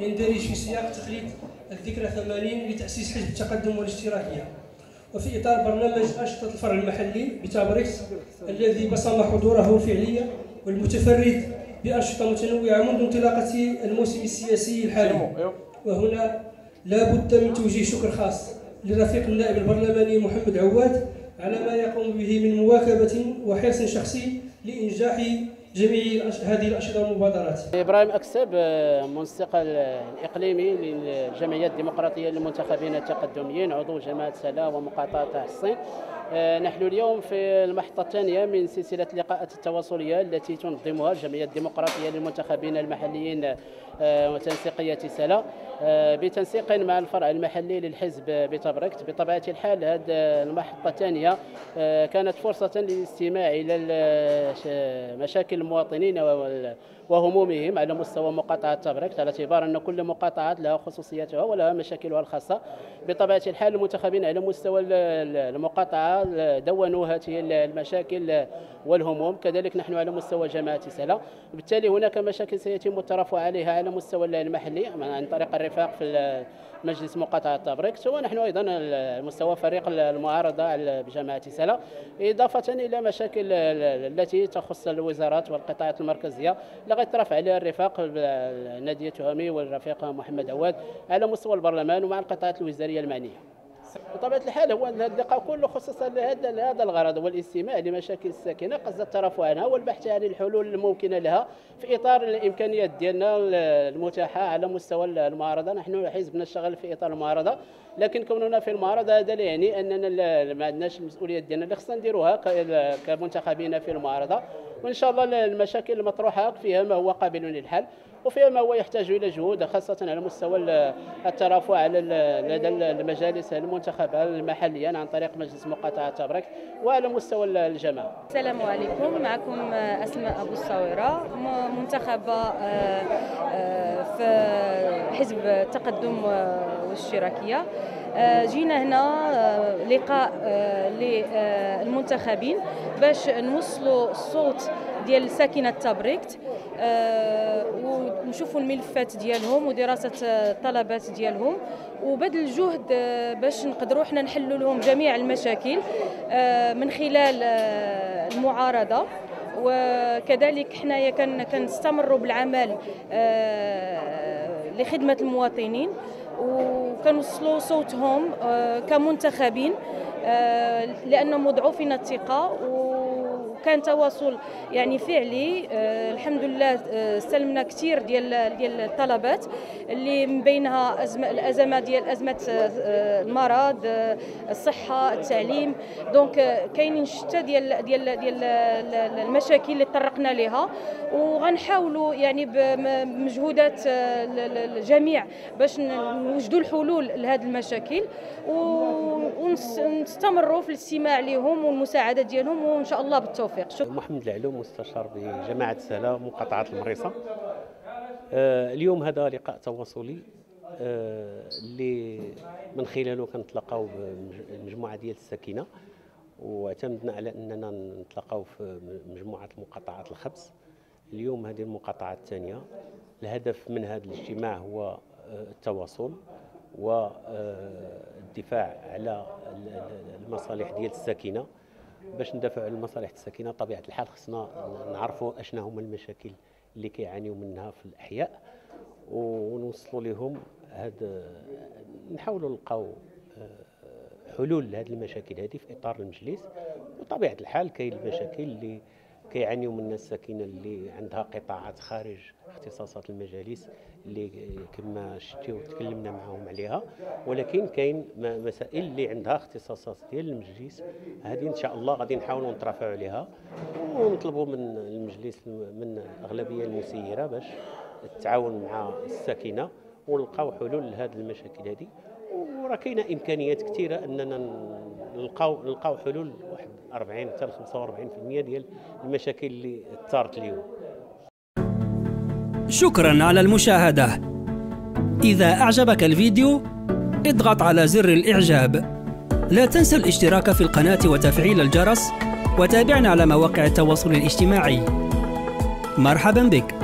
يندرج في سياق تقليد الذكرى 80 لتأسيس حزب التقدم والاشتراكية. وفي إطار برنامج أنشطة الفرع المحلي بتابريكس الذي بصم حضوره الفعلي والمتفرد بأنشطة متنوعة منذ انطلاقة الموسم السياسي الحالي. وهنا لا بد من توجيه شكر خاص لرفيق النائب البرلماني محمد عواد على ما يقوم به من مواكبة وحرص شخصي لإنجاح جميع هذه الأنشطة والمبادرات إبراهيم أكسب منسق الإقليمي للجمعية الديمقراطية للمنتخبين التقدميين عضو جماعة سلا ومقاطعة الصين. نحن اليوم في المحطة الثانية من سلسلة اللقاءات التواصلية التي تنظمها الجمعية الديمقراطية للمنتخبين المحليين وتنسيقية سلا. بتنسيق مع الفرع المحلي للحزب بتبركت بطبيعة الحال هذه المحطة الثانية كانت فرصة للاستماع إلى مشاكل المواطنين وهمومهم على مستوى مقاطعة تبركت على اعتبار أن كل مقاطعات لها خصوصياتها ولها مشاكلها الخاصة. بطبيعة الحال المنتخبين على مستوى المقاطعة دونوا هذه المشاكل والهموم. كذلك نحن على مستوى جماعة سلا. بالتالي هناك مشاكل سيتم الترفع عليها على مستوى المحلي عن طريق الرفاق في مجلس مقاطعة تبريكت ونحن أيضا مستوى فريق المعارضة بجماعة سلا. إضافة إلى مشاكل التي تخص الوزارات والقطاعات المركزية لغاية رفع عليها الرفاق نادية تهامي والرفيق محمد عواد على مستوى البرلمان ومع القطاعات الوزارية المعنية. بطبيعة الحال هو اللقاء كله خصص لهذا لهذا الغرض هو الاستماع لمشاكل الساكنة قصد الترفع عنها والبحث عن الحلول الممكنة لها في إطار الإمكانيات ديالنا المتاحة على مستوى المعارضة. نحن حزب نشتغل في إطار المعارضة لكن كوننا في المعارضة هذا لا يعني أننا ما عندناش المسؤوليات ديالنا. اللي خصنا نديروها كمنتخبين في المعارضة. وإن شاء الله المشاكل المطروحه فيها ما هو قابل للحل وفيها ما هو يحتاج إلى جهود خاصة على مستوى الترافع على لدى المجالس المنتخبة المحليا عن طريق مجلس مقاطعة تبرك وعلى مستوى الجماعة. السلام عليكم معكم أسماء أبو الصاوره منتخبة في حزب التقدم والاشتراكية. جينا هنا لقاء للمنتخبين باش نوصلوا الصوت ديال ساكنة تابريكت ونشوفوا الملفات ديالهم ودراسة الطلبات ديالهم. وبذل الجهد باش نقدروا حنا نحلوا لهم جميع المشاكل من خلال المعارضة. وكذلك حنايا كنستمروا بالعمل لخدمة المواطنين وكنوصلوا صوتهم كمنتخبين لأنهم وضعوا فينا الثقة وكان تواصل يعني فعلي. الحمد لله استلمنا كثير ديال ديال الطلبات اللي من بينها أزمة الأزمة ديال أزمة المرض الصحة التعليم. دونك كاينين شتى ديال ديال ديال المشاكل اللي تطرقنا لها وغنحاولوا يعني بمجهودات الجميع باش نوجدوا الحلول لهذه المشاكل. ونستمروا في الاستماع لهم والمساعدة ديالهم. وإن شاء الله بالتوفيق. شكرا. محمد العلوم مستشار بجماعه سلام مقاطعه المريصة. آه اليوم هذا لقاء تواصلي آه اللي من خلاله كنتلاقاو بمجموعة ديال الساكنة واعتمدنا على أننا نتلاقاو في مجموعة مقاطعات الخبز. اليوم هذه المقاطعة الثانية. الهدف من هذا الاجتماع هو التواصل والدفاع على المصالح ديال الساكنة. باش ندافعوا على المصالح الساكنه طبيعة الحال خصنا نعرفوا أشنا هما المشاكل اللي كيعانيوا منها في الأحياء. ونوصلوا لهم هاد نحاولوا نلقاو حلول لهذه المشاكل هذه في إطار المجلس. وطبيعة الحال كاين المشاكل اللي كيعانيو منها الساكنه اللي عندها قطاعات خارج اختصاصات المجالس اللي كما شتي وتكلمنا معهم عليها. ولكن كاين مسائل اللي عندها اختصاصات ديال المجلس. هذه إن شاء الله غادي نحاولوا نترافعوا عليها ونطلبوا من المجلس من الأغلبية المسيرة باش التعاون مع الساكنة ونلقاو حلول لهذه المشاكل هذه. وراه كاينة إمكانيات كثيرة أننا نلقاو نلقاو حلول واحد 40 حتى 45% ديال المشاكل اللي ثارت اليوم. شكرا على المشاهدة. إذا أعجبك الفيديو اضغط على زر الإعجاب. لا تنسى الاشتراك في القناة وتفعيل الجرس وتابعنا على مواقع التواصل الاجتماعي. مرحبا بك.